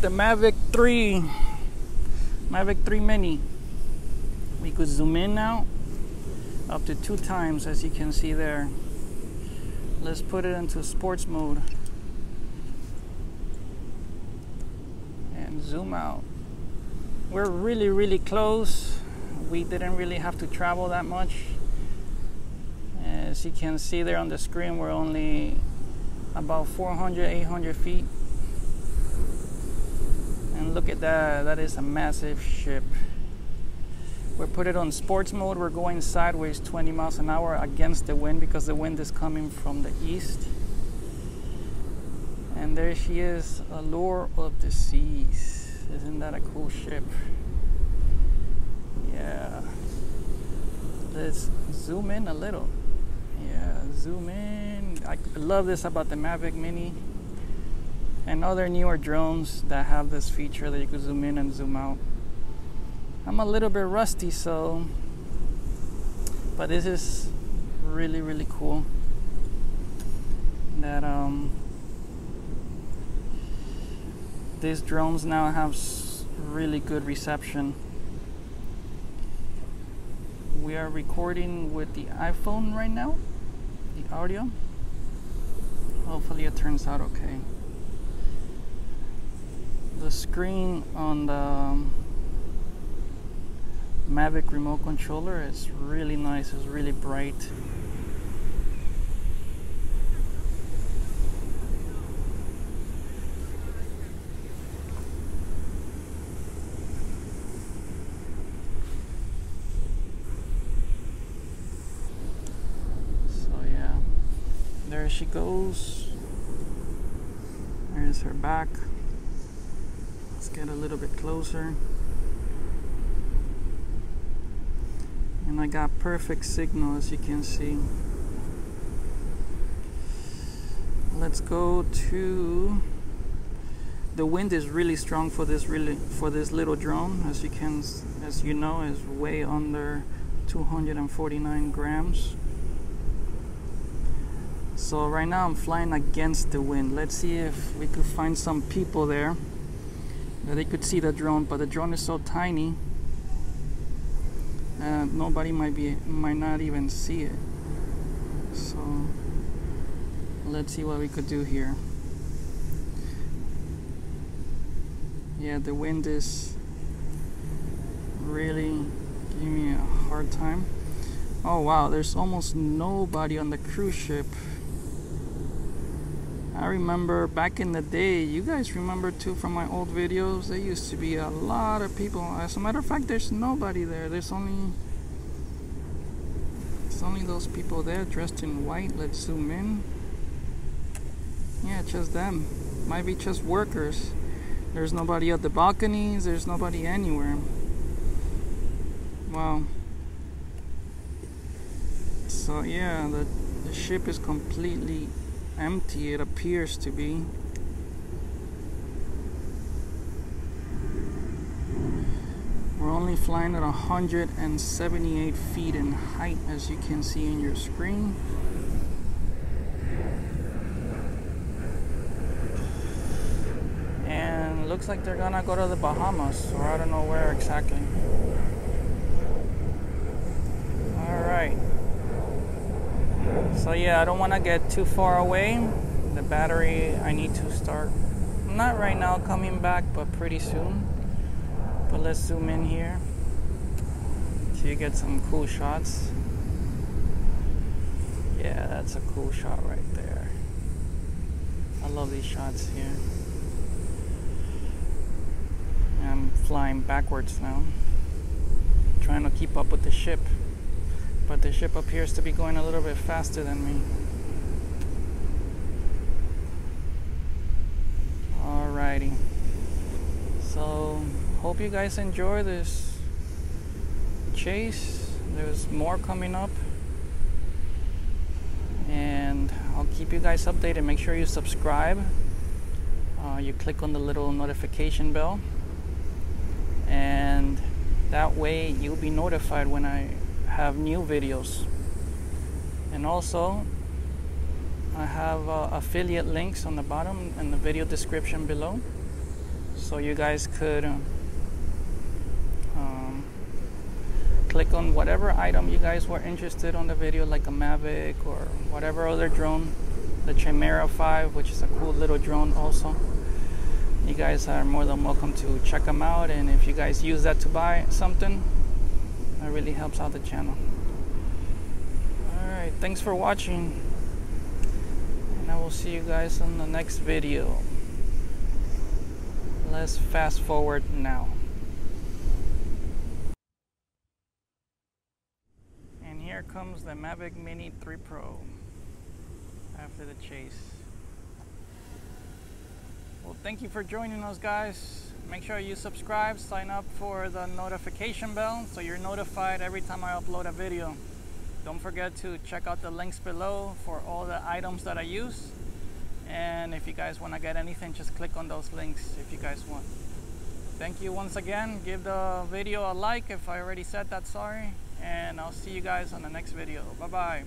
the Mavic 3 Mavic 3 Mini. We could zoom in now up to two times as you can see there. Let's put it into sports mode and zoom out. We're really really close. We didn't really have to travel that much. As you can see there on the screen we're only about 400 800 feet and look at that that is a massive ship we put it on sports mode we're going sideways 20 miles an hour against the wind because the wind is coming from the east and there she is allure of the seas isn't that a cool ship? Yeah. Let's zoom in a little. Yeah, zoom in. I love this about the Mavic Mini and other newer drones that have this feature that you can zoom in and zoom out. I'm a little bit rusty, so, but this is really, really cool. That, um, these drones now have really good reception. We are recording with the iPhone right now, the audio. Hopefully it turns out okay. The screen on the um, Mavic remote controller is really nice, it's really bright. So yeah, there she goes. There's her back. Get a little bit closer. And I got perfect signal as you can see. Let's go to the wind is really strong for this really for this little drone as you can as you know is way under 249 grams so right now I'm flying against the wind. Let's see if we could find some people there they could see the drone, but the drone is so tiny uh, nobody might be might not even see it. So let's see what we could do here. Yeah, the wind is really giving me a hard time. Oh wow, there's almost nobody on the cruise ship. I remember back in the day, you guys remember too from my old videos, there used to be a lot of people. As a matter of fact, there's nobody there. There's only it's only those people there dressed in white. Let's zoom in. Yeah, just them. Might be just workers. There's nobody at the balconies, there's nobody anywhere. Wow. So yeah, the, the ship is completely empty it appears to be. We're only flying at 178 feet in height as you can see in your screen. And looks like they're gonna go to the Bahamas or I don't know where exactly. Alright. So yeah, I don't want to get too far away. The battery, I need to start, not right now coming back, but pretty soon. But let's zoom in here so you get some cool shots. Yeah, that's a cool shot right there. I love these shots here. I'm flying backwards now, trying to keep up with the ship but the ship appears to be going a little bit faster than me. Alrighty. So, hope you guys enjoy this chase. There's more coming up. And I'll keep you guys updated. Make sure you subscribe. Uh, you click on the little notification bell. And that way you'll be notified when I have new videos. And also, I have uh, affiliate links on the bottom in the video description below. so you guys could um, um, click on whatever item you guys were interested on the video like a Mavic or whatever other drone the Chimera 5 which is a cool little drone also you guys are more than welcome to check them out and if you guys use that to buy something that really helps out the channel. Alright thanks for watching. And I will see you guys in the next video. Let's fast forward now. And here comes the Mavic Mini 3 Pro after the chase. Well, thank you for joining us, guys. Make sure you subscribe, sign up for the notification bell so you're notified every time I upload a video. Don't forget to check out the links below for all the items that I use. And if you guys want to get anything, just click on those links if you guys want. Thank you once again. Give the video a like if I already said that, sorry. And I'll see you guys on the next video. Bye-bye.